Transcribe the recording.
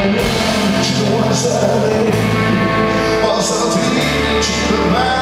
Ci vuole stare, passa to te, ci permette